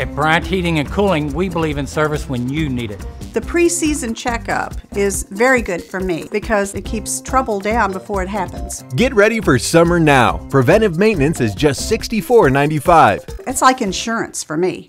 At Bryant Heating and Cooling, we believe in service when you need it. The preseason checkup is very good for me because it keeps trouble down before it happens. Get ready for summer now. Preventive maintenance is just $64.95. It's like insurance for me.